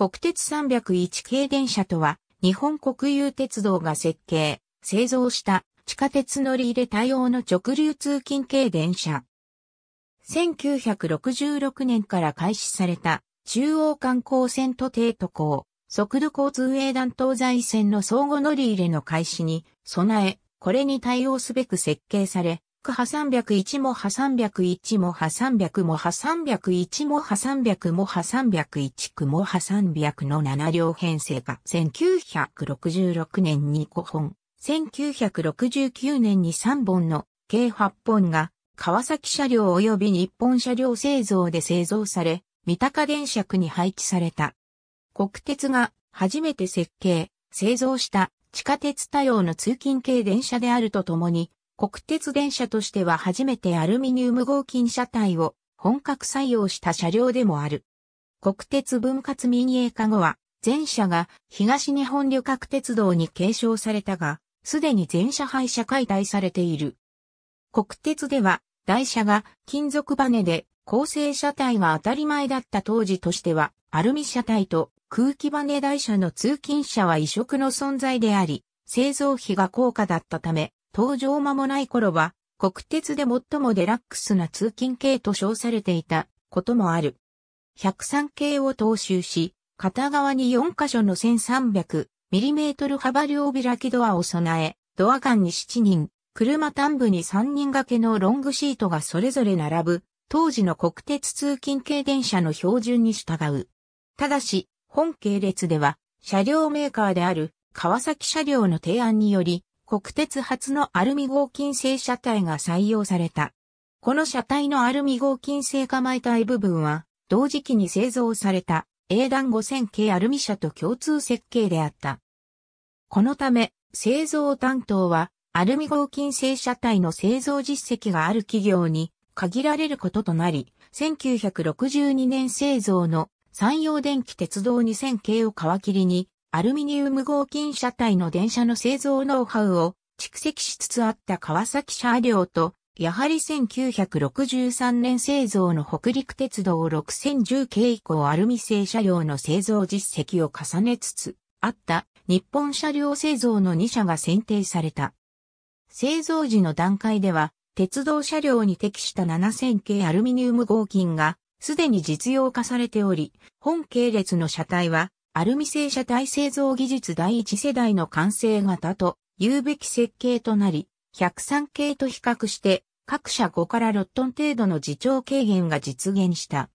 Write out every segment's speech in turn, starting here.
国鉄301系電車とは、日本国有鉄道が設計、製造した地下鉄乗り入れ対応の直流通勤系電車。1966年から開始された中央観光線と帝都港、速度交通営団東西線の相互乗り入れの開始に備え、これに対応すべく設計され、区破301も破301も破300も破301も破300も破301区も破300の7両編成が1966年に5本、1969年に3本の計8本が川崎車両及び日本車両製造で製造され、三鷹電車区に配置された。国鉄が初めて設計、製造した地下鉄多用の通勤系電車であるとともに、国鉄電車としては初めてアルミニウム合金車体を本格採用した車両でもある。国鉄分割民営化後は、全車が東日本旅客鉄道に継承されたが、すでに全車廃車解体されている。国鉄では、台車が金属バネで構成車体が当たり前だった当時としては、アルミ車体と空気バネ台車の通勤車は異色の存在であり、製造費が高価だったため、登場間もない頃は、国鉄で最もデラックスな通勤系と称されていたこともある。103系を踏襲し、片側に4箇所の 1300mm 幅両開きドアを備え、ドア間に7人、車端部に3人掛けのロングシートがそれぞれ並ぶ、当時の国鉄通勤系電車の標準に従う。ただし、本系列では、車両メーカーである川崎車両の提案により、国鉄初のアルミ合金製車体が採用された。この車体のアルミ合金製構え体部分は、同時期に製造された、英断5000系アルミ車と共通設計であった。このため、製造担当は、アルミ合金製車体の製造実績がある企業に限られることとなり、1962年製造の山陽電気鉄道2000系を皮切りに、アルミニウム合金車体の電車の製造ノウハウを蓄積しつつあった川崎車両と、やはり1963年製造の北陸鉄道6010系以降アルミ製車両の製造実績を重ねつつあった日本車両製造の2社が選定された。製造時の段階では鉄道車両に適した7000系アルミニウム合金がすでに実用化されており、本系列の車体は、アルミ製車体製造技術第一世代の完成型と言うべき設計となり、103系と比較して、各社5から6トン程度の自重軽減が実現した。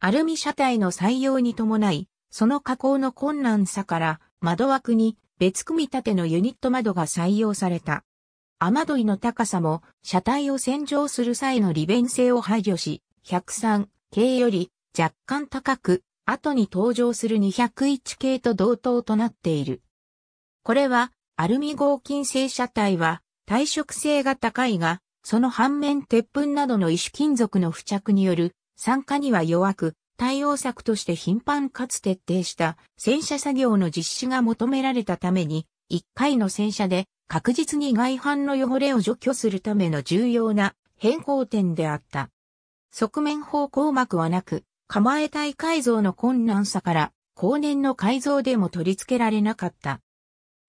アルミ車体の採用に伴い、その加工の困難さから窓枠に別組み立てのユニット窓が採用された。雨どいの高さも車体を洗浄する際の利便性を排除し、103、系より若干高く、後に登場する201系と同等となっている。これは、アルミ合金製車体は耐食性が高いが、その反面鉄粉などの異種金属の付着による酸化には弱く、対応策として頻繁かつ徹底した洗車作業の実施が求められたために、一回の洗車で確実に外反の汚れを除去するための重要な変更点であった。側面方向膜はなく、構え体改造の困難さから、後年の改造でも取り付けられなかった。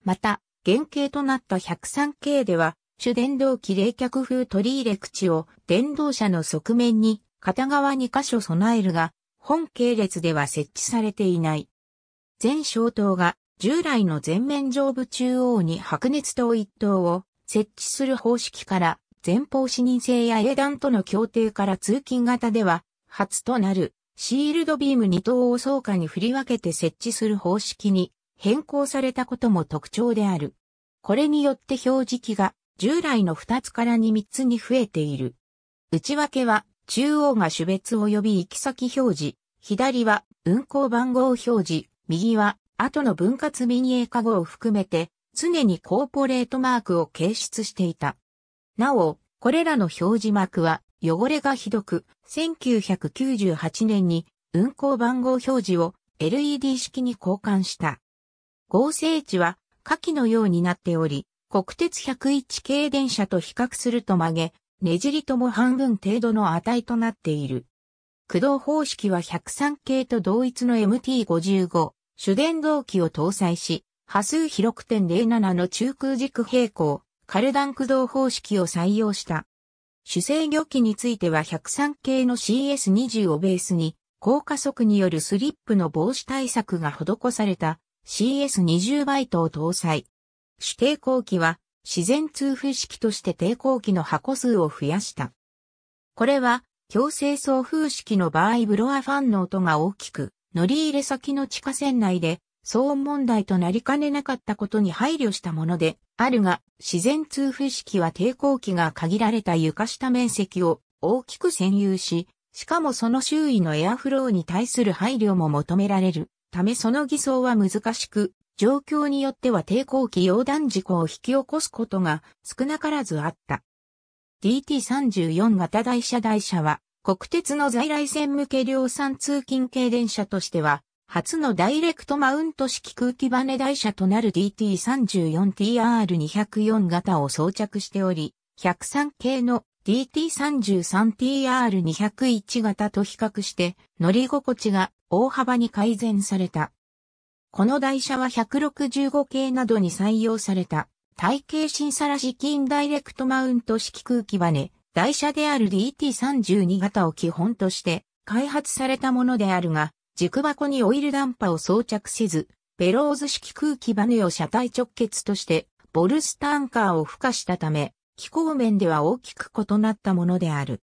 また、原型となった103系では、主電動機冷却風取り入れ口を電動車の側面に片側2箇所備えるが、本系列では設置されていない。全消灯が従来の前面上部中央に白熱灯一灯を設置する方式から前方視認性や英断との協定から通勤型では、初となるシールドビーム2灯を双下に振り分けて設置する方式に変更されたことも特徴である。これによって表示器が従来の2つからに3つに増えている。内訳は中央が種別及び行き先表示、左は運行番号表示、右は後の分割民営化後を含めて常にコーポレートマークを掲出していた。なお、これらの表示幕は汚れがひどく、1998年に運行番号表示を LED 式に交換した。合成値は下記のようになっており、国鉄101系電車と比較すると曲げ、ねじりとも半分程度の値となっている。駆動方式は103系と同一の MT55 主電動機を搭載し、波数比6.07の中空軸平行、カルダン駆動方式を採用した。主制御機については103系の CS20 をベースに、高加速によるスリップの防止対策が施された CS20 バイトを搭載。主抵抗機は自然通風式として抵抗機の箱数を増やした。これは強制送風式の場合ブロアファンの音が大きく、乗り入れ先の地下船内で騒音問題となりかねなかったことに配慮したものであるが、自然通風式は抵抗器が限られた床下面積を大きく占有し、しかもその周囲のエアフローに対する配慮も求められるためその偽装は難しく、状況によっては抵抗器溶断事故を引き起こすことが少なからずあった。DT34 型台車台車は国鉄の在来線向け量産通勤系電車としては初のダイレクトマウント式空気バネ台車となる DT34TR204 型を装着しており、103系の DT33TR201 型と比較して乗り心地が大幅に改善された。この台車は165系などに採用された体型審査らしキンダイレクトマウント式空気バネ、台車である DT32 型を基本として開発されたものであるが、軸箱にオイルダンパを装着せず、ベローズ式空気バネを車体直結として、ボルスタンカーを付加したため、気候面では大きく異なったものである。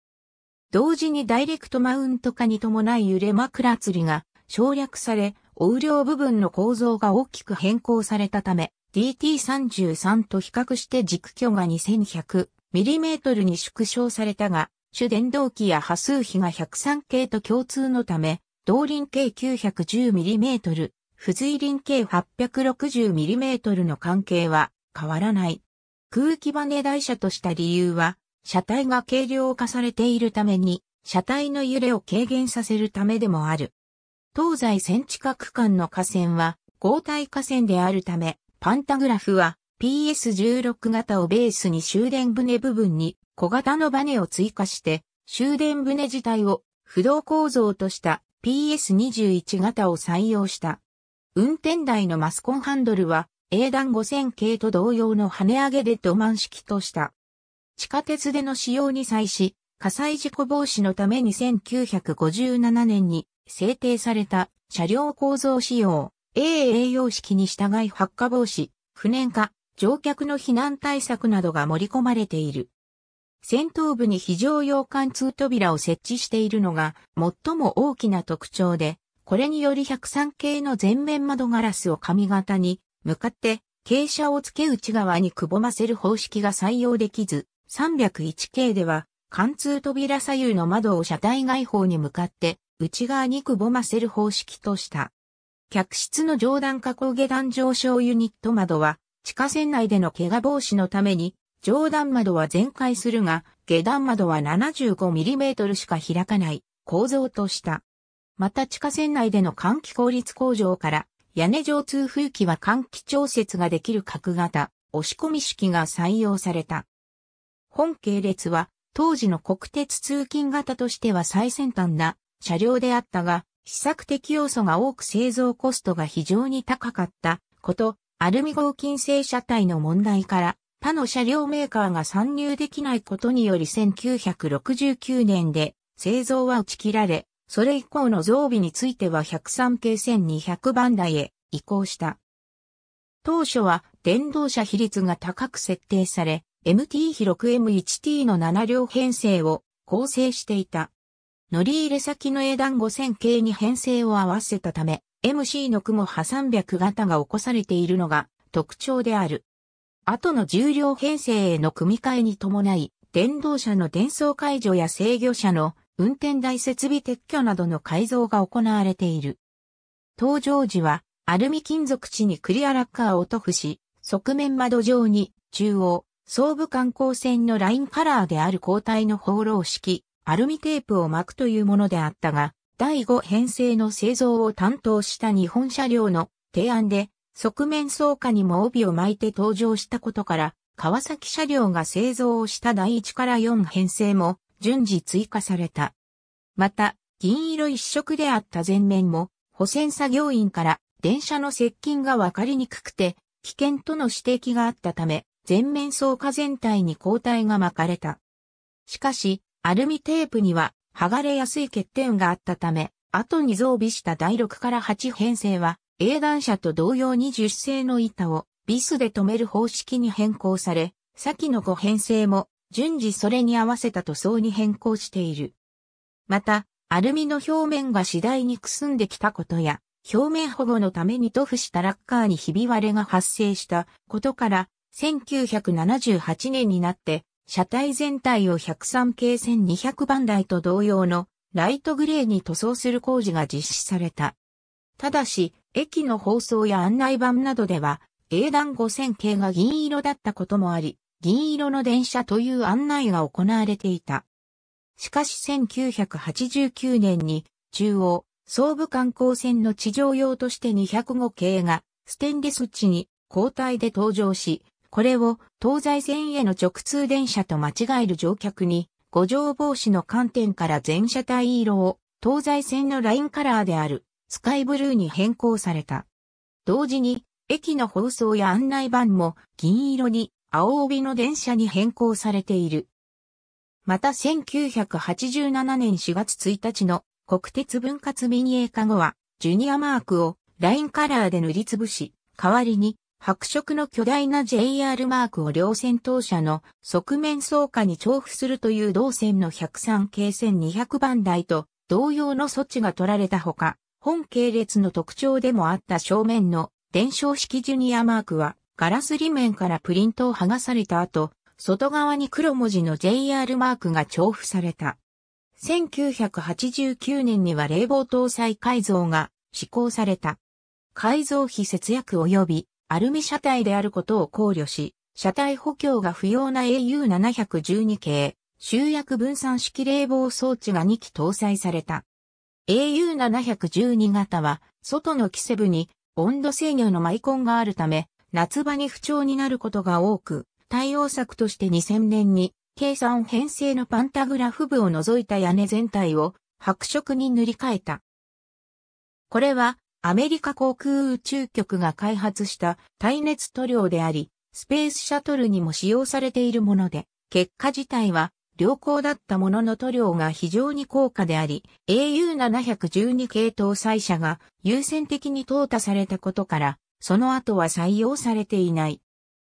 同時にダイレクトマウント化に伴い揺れ枕吊りが省略され、横領部分の構造が大きく変更されたため、DT33 と比較して軸距が 2100mm に縮小されたが、主電動機や波数比が103系と共通のため、動輪径 910mm、付随輪径 860mm の関係は変わらない。空気バネ台車とした理由は、車体が軽量化されているために、車体の揺れを軽減させるためでもある。東西線地下区間の河川は、合体河川であるため、パンタグラフは PS16 型をベースに終電船部分に小型のバネを追加して終電船自体を不動構造とした PS21 型を採用した。運転台のマスコンハンドルは英断5000系と同様の跳ね上げでドマン式とした。地下鉄での使用に際し、火災事故防止のために1957年に制定された車両構造仕様 AA 様式に従い発火防止、不燃化、乗客の避難対策などが盛り込まれている。先頭部に非常用貫通扉を設置しているのが最も大きな特徴で、これにより103系の前面窓ガラスを上型に向かって傾斜を付け内側にくぼませる方式が採用できず、301系では貫通扉左右の窓を車体外方に向かって内側にくぼませる方式とした。客室の上段加工下段上昇ユニット窓は、地下船内での怪我防止のために、上段窓は全開するが、下段窓は 75mm しか開かない構造とした。また地下船内での換気効率向上から、屋根上通風機は換気調節ができる角型、押し込み式が採用された。本系列は、当時の国鉄通勤型としては最先端な車両であったが、試作的要素が多く製造コストが非常に高かったこと、アルミ合金製車体の問題から他の車両メーカーが参入できないことにより1969年で製造は打ち切られ、それ以降の増備については103系1200番台へ移行した。当初は電動車比率が高く設定され、MT-6M1T の7両編成を構成していた。乗り入れ先の英断5000系に編成を合わせたため、MC の雲波300型が起こされているのが特徴である。後の重量編成への組み替えに伴い、電動車の伝送解除や制御車の運転台設備撤去などの改造が行われている。登場時はアルミ金属地にクリアラッカーを塗布し、側面窓上に中央、総部観光線のラインカラーである交代の放浪式、アルミテープを巻くというものであったが、第5編成の製造を担当した日本車両の提案で、側面装下にも帯を巻いて登場したことから、川崎車両が製造をした第1から4編成も順次追加された。また、銀色一色であった前面も、保線作業員から電車の接近がわかりにくくて、危険との指摘があったため、全面装化全体に交代が巻かれた。しかし、アルミテープには剥がれやすい欠点があったため、後に増備した第6から8編成は、英断車と同様に樹脂製の板をビスで留める方式に変更され、先の5編成も順次それに合わせた塗装に変更している。また、アルミの表面が次第にくすんできたことや、表面保護のために塗布したラッカーにひび割れが発生したことから、1978年になって、車体全体を103系1200番台と同様のライトグレーに塗装する工事が実施された。ただし、駅の放送や案内板などでは、英断5000系が銀色だったこともあり、銀色の電車という案内が行われていた。しかし1989年に中央、総武観光船の地上用として205系がステンレス地に交代で登場し、これを東西線への直通電車と間違える乗客に、誤乗防止の観点から全車体色を東西線のラインカラーであるスカイブルーに変更された。同時に駅の放送や案内板も銀色に青帯の電車に変更されている。また1987年4月1日の国鉄分割民営化後は、ジュニアマークをラインカラーで塗りつぶし、代わりに白色の巨大な JR マークを両先頭車の側面装下に重複するという同線の103系線200番台と同様の措置が取られたほか、本系列の特徴でもあった正面の伝承式ジュニアマークはガラス裏面からプリントを剥がされた後、外側に黒文字の JR マークが重複された。1989年には冷房搭載改造が施行された。改造費節約及びアルミ車体であることを考慮し、車体補強が不要な au712 系集約分散式冷房装置が2機搭載された。Au712 型は外のキセ部に温度制御のマイコンがあるため夏場に不調になることが多く、対応策として2000年に、計算編成のパンタグラフ部を除いた屋根全体を白色に塗り替えた。これはアメリカ航空宇宙局が開発した耐熱塗料であり、スペースシャトルにも使用されているもので、結果自体は良好だったものの塗料が非常に高価であり、au712 系搭載車が優先的に淘汰されたことから、その後は採用されていない。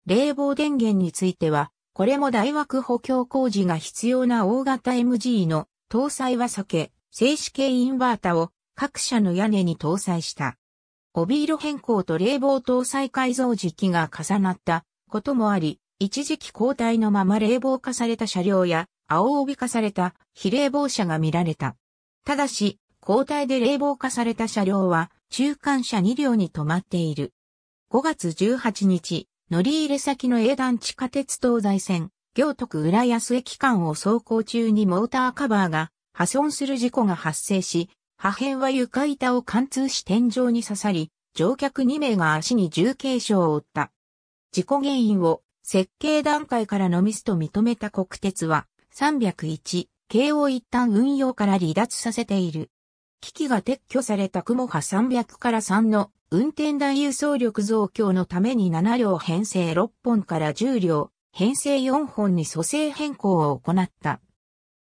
冷房電源については、これも大枠補強工事が必要な大型 MG の搭載は避け、静止系インバータを各社の屋根に搭載した。帯色変更と冷房搭載改造時期が重なったこともあり、一時期交代のまま冷房化された車両や青帯化された非冷房車が見られた。ただし、交代で冷房化された車両は中間車2両に止まっている。5月18日、乗り入れ先の英断地下鉄東西線、行徳浦安駅間を走行中にモーターカバーが破損する事故が発生し、破片は床板を貫通し天井に刺さり、乗客2名が足に重軽傷を負った。事故原因を設計段階からのミスと認めた国鉄は301系を一旦運用から離脱させている。機器が撤去された雲波300から3の運転台輸送力増強のために7両編成6本から10両、編成4本に蘇生変更を行った。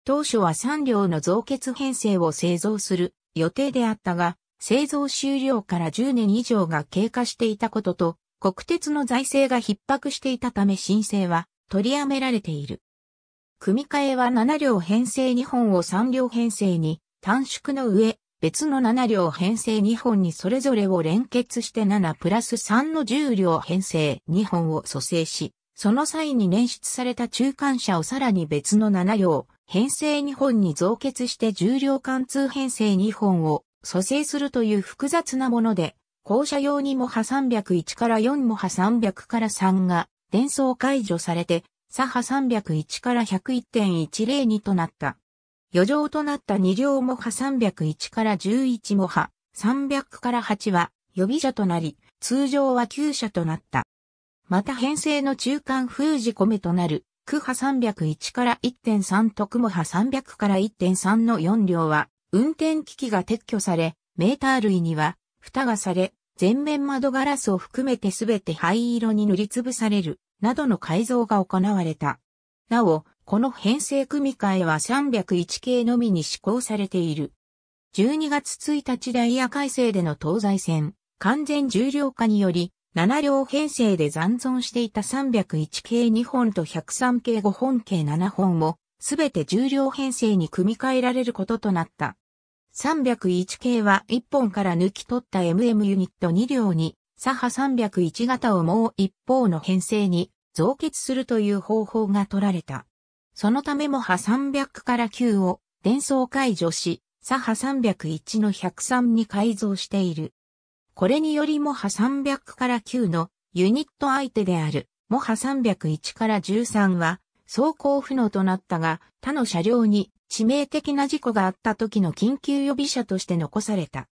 当初は3両の増結編成を製造する予定であったが、製造終了から10年以上が経過していたことと、国鉄の財政が逼迫していたため申請は取りやめられている。組み替えは7両編成2本を3両編成に短縮の上、別の7両編成2本にそれぞれを連結して7プラス3の10両編成2本を蘇生し、その際に捻出された中間車をさらに別の7両編成2本に増結して10両貫通編成2本を蘇生するという複雑なもので、校舎用にも波301から4も波300から3が伝送解除されて、差波301から101.102となった。余剰となった2両も波301から11も波300から8は予備車となり、通常は9車となった。また編成の中間封じ込めとなる、区波301から1.3と区も波300から1.3の4両は、運転機器が撤去され、メーター類には、蓋がされ、全面窓ガラスを含めてすべて灰色に塗りつぶされる、などの改造が行われた。なお、この編成組み替えは301系のみに施行されている。12月1日ダイヤ改正での東西線、完全重量化により、7両編成で残存していた301系2本と103系5本系7本も、すべて重量編成に組み替えられることとなった。301系は1本から抜き取った MM ユニット2両に、サハ301型をもう一方の編成に増結するという方法が取られた。そのためもハ300から9を伝送解除し、サハ301の103に改造している。これによりモハ300から9のユニット相手であるモハ301から13は走行不能となったが他の車両に致命的な事故があった時の緊急予備車として残された。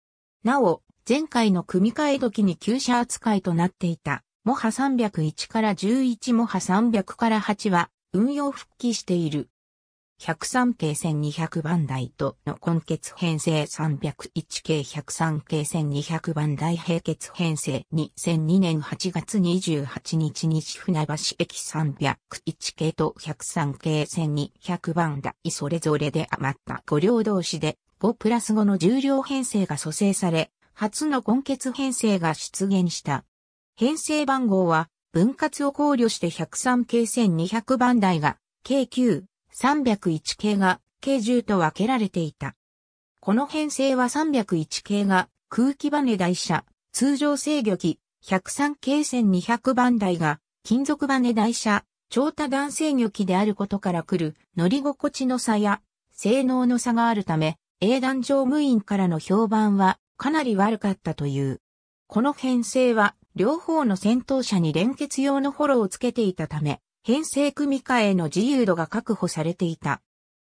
なお、前回の組み替え時に旧車扱いとなっていたモハ301から11モハ300から8は運用復帰している。103系1200番台との根結編成301系103系1200番台並結編成2002年8月28日西船橋駅301系と103系1200番台それぞれで余った5両同士で5プラス5の重量編成が蘇生され、初の根結編成が出現した。編成番号は分割を考慮して103系1200番台が計9 301系が計10と分けられていた。この編成は301系が空気バネ台車、通常制御機、103系1200番台が金属バネ台車、超多段制御機であることから来る乗り心地の差や性能の差があるため、英断乗務員からの評判はかなり悪かったという。この編成は両方の戦闘車に連結用のフォローをつけていたため、編成組み替えの自由度が確保されていた。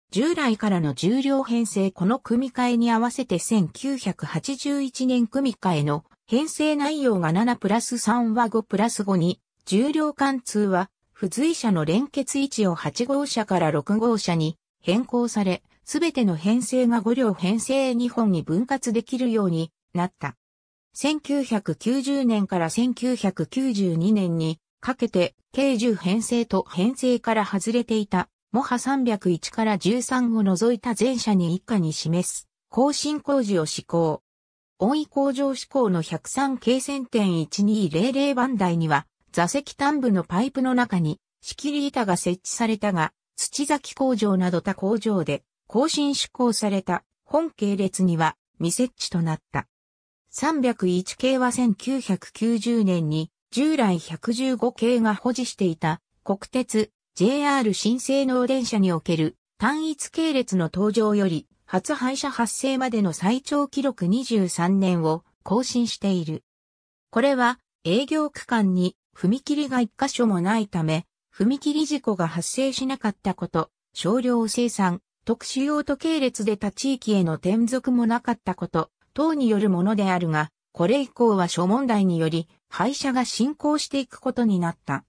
従来からの重量編成この組み替えに合わせて1981年組み替えの編成内容が7プラス3は5プラス5に、重量貫通は付随車の連結位置を8号車から6号車に変更され、すべての編成が5両編成2本に分割できるようになった。1990年から1992年にかけて、計10編成と編成から外れていた、モハ301から13を除いた全車に以下に示す、更新工事を施行。音位工場施行の103系線点1200番台には、座席端部のパイプの中に、仕切り板が設置されたが、土崎工場など他工場で、更新施行された本系列には未設置となった。301系は1990年に従来115系が保持していた国鉄 JR 新性能電車における単一系列の登場より初廃車発生までの最長記録23年を更新している。これは営業区間に踏切が一箇所もないため、踏切事故が発生しなかったこと、少量生産、特殊用途系列で他地域への転属もなかったこと、等によるものであるが、これ以降は諸問題により廃車が進行していくことになった。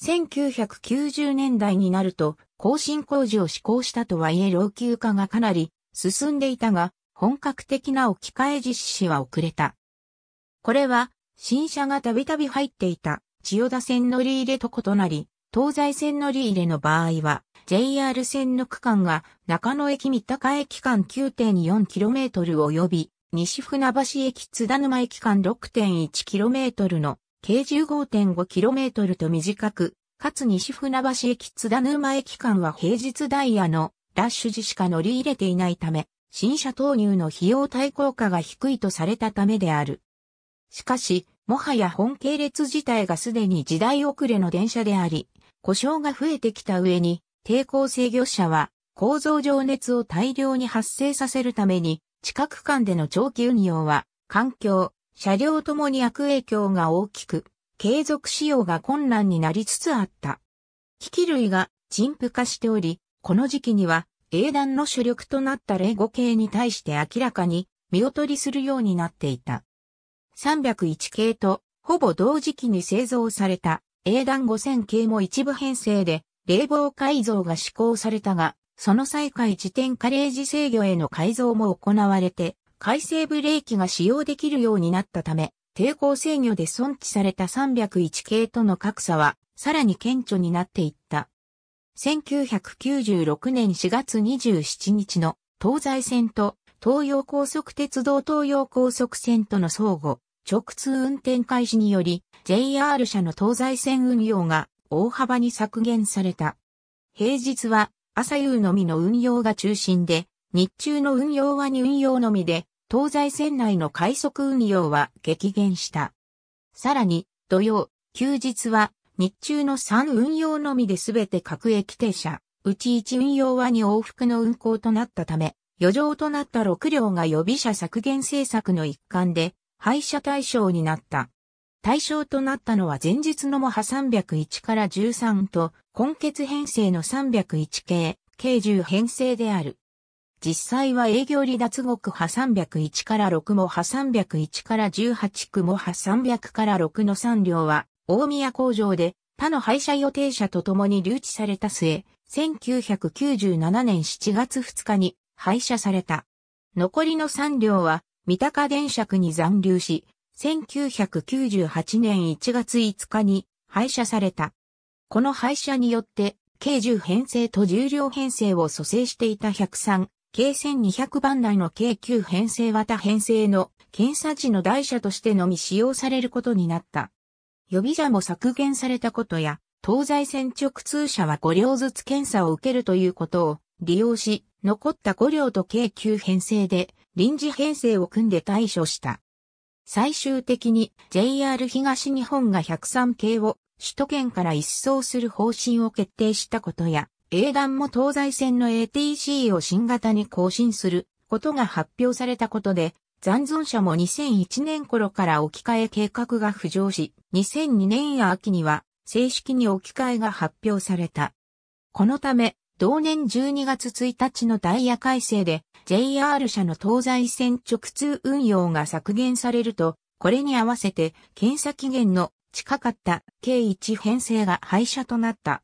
1990年代になると、更新工事を施行したとはいえ老朽化がかなり進んでいたが、本格的な置き換え実施は遅れた。これは、新車がたびたび入っていた千代田線乗り入れと異なり、東西線乗り入れの場合は、JR 線の区間が中野駅三鷹駅間 9.4km 及び、西船橋駅津田沼駅間 6.1km の計 15.5km と短く、かつ西船橋駅津田沼駅間は平日ダイヤのラッシュ時しか乗り入れていないため、新車投入の費用対効果が低いとされたためである。しかし、もはや本系列自体がすでに時代遅れの電車であり、故障が増えてきた上に、抵抗制御車は構造上熱を大量に発生させるために、地下区間での長期運用は、環境、車両ともに悪影響が大きく、継続使用が困難になりつつあった。機器類が陳腐化しており、この時期には、英断の主力となったレ5系に対して明らかに見劣りするようになっていた。301系とほぼ同時期に製造された英断5000系も一部編成で冷房改造が施行されたが、その再開時点カレージ制御への改造も行われて、改正ブレーキが使用できるようになったため、抵抗制御で損毀された301系との格差は、さらに顕著になっていった。1996年4月27日の東西線と東洋高速鉄道東洋高速線との相互、直通運転開始により JR 車の東西線運用が大幅に削減された。平日は朝夕のみの運用が中心で、日中の運用は2運用のみで、東西線内の快速運用は激減した。さらに、土曜、休日は日中の3運用のみで全て各駅停車、うち1運用は2往復の運行となったため、余剰となった6両が予備車削減政策の一環で、廃車対象になった。対象となったのは前日のモハ301から13と、今月編成の301系、計10編成である。実際は営業離脱後区派301から6も派301から18区も派300から6の3両は、大宮工場で他の廃車予定車と共に留置された末、1997年7月2日に廃車された。残りの3両は三鷹電車区に残留し、1998年1月5日に廃車された。この廃車によって、計10編成と重量編成を蘇生していた103、計1200番台の計9編成型編成の検査時の台車としてのみ使用されることになった。予備車も削減されたことや、東西線直通車は5両ずつ検査を受けるということを利用し、残った5両と計9編成で臨時編成を組んで対処した。最終的に JR 東日本が103系を首都圏から一掃する方針を決定したことや、英断も東西線の ATC を新型に更新することが発表されたことで、残存車も2001年頃から置き換え計画が浮上し、2002年や秋には正式に置き換えが発表された。このため、同年12月1日のダイヤ改正で JR 車の東西線直通運用が削減されると、これに合わせて検査期限の近かった計1編成が廃車となった。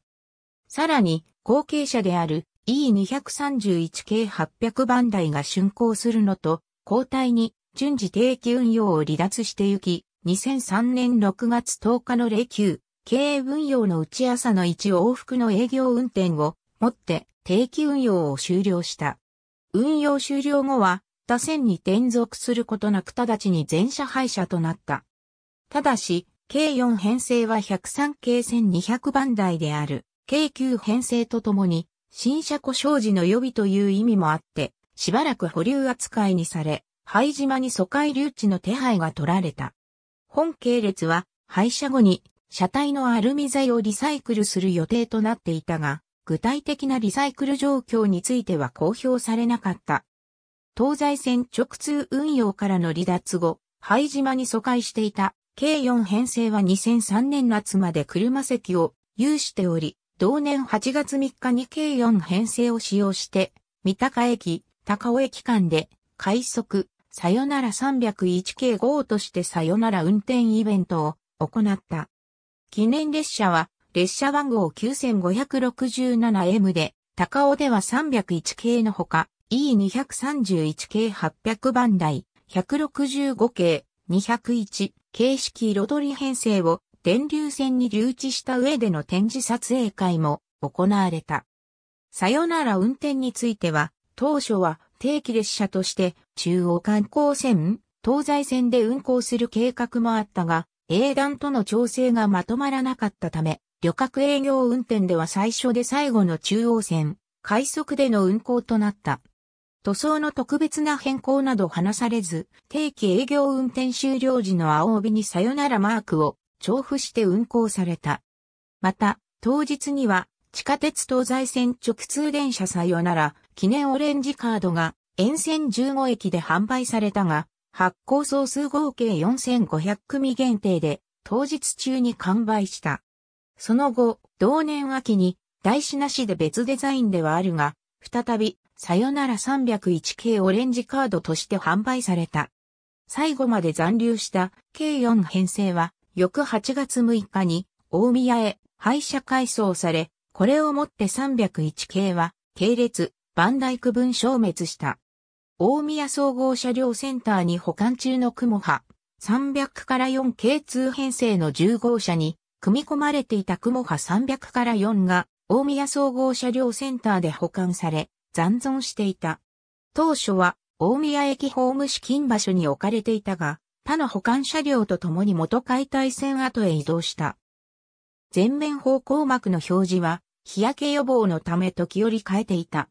さらに、後継車である E231 系800番台が竣工するのと、交代に順次定期運用を離脱してゆき、2003年6月10日の0級、経営運用のうち朝の1往復の営業運転をもって定期運用を終了した。運用終了後は、他線に転属することなく直ちに全車廃車となった。ただし、計4編成は103系1200番台である、計9編成とともに、新車故障時の予備という意味もあって、しばらく保留扱いにされ、廃島に疎開留置の手配が取られた。本系列は、廃車後に、車体のアルミ材をリサイクルする予定となっていたが、具体的なリサイクル状況については公表されなかった。東西線直通運用からの離脱後、廃島に疎開していた計4編成は2003年夏まで車席を有しており、同年8月3日に計4編成を使用して、三鷹駅、高尾駅間で快速、さよなら301系号としてさよなら運転イベントを行った。記念列車は列車番号 9567M で、高尾では301系のほか、E231 系800番台、165系、201形式彩り編成を電流線に留置した上での展示撮影会も行われた。さよなら運転については、当初は定期列車として中央観光線、東西線で運行する計画もあったが、英断との調整がまとまらなかったため、旅客営業運転では最初で最後の中央線、快速での運行となった。塗装の特別な変更など話されず、定期営業運転終了時の青帯にさよならマークを調布して運行された。また、当日には地下鉄東西線直通電車さよなら記念オレンジカードが沿線15駅で販売されたが、発行総数合計4500組限定で当日中に完売した。その後、同年秋に、台紙なしで別デザインではあるが、再び、さよなら301系オレンジカードとして販売された。最後まで残留した計4編成は、翌8月6日に、大宮へ廃車改装され、これをもって301系は、系列、バンダイ区分消滅した。大宮総合車両センターに保管中の雲波300から4系通編成の10号車に組み込まれていた雲波300から4が大宮総合車両センターで保管され残存していた。当初は大宮駅ホーム資金場所に置かれていたが他の保管車両と共に元解体線跡へ移動した。前面方向幕の表示は日焼け予防のため時折変えていた。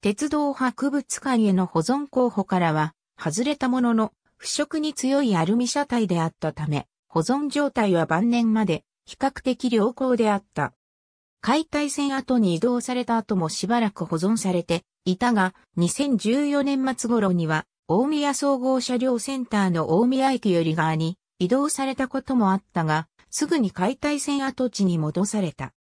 鉄道博物館への保存候補からは、外れたものの、腐食に強いアルミ車体であったため、保存状態は晩年まで比較的良好であった。解体線跡に移動された後もしばらく保存されていたが、2014年末頃には、大宮総合車両センターの大宮駅より側に移動されたこともあったが、すぐに解体線跡地に戻された。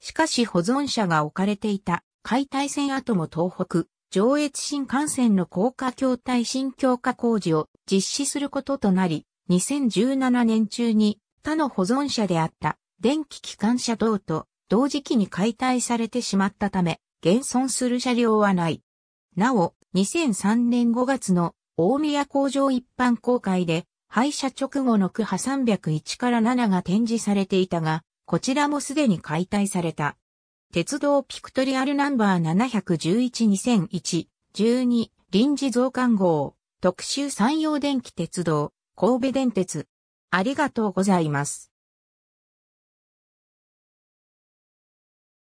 しかし保存車が置かれていた解体線跡も東北、上越新幹線の高架橋体新強化工事を実施することとなり、2017年中に他の保存車であった電気機関車等と同時期に解体されてしまったため、現存する車両はない。なお、2003年5月の大宮工場一般公開で、廃車直後の区波301から7が展示されていたが、こちらもすでに解体された。鉄道ピクトリアルナンバー711-2001、12、臨時増刊号、特集山陽電気鉄道、神戸電鉄。ありがとうございます。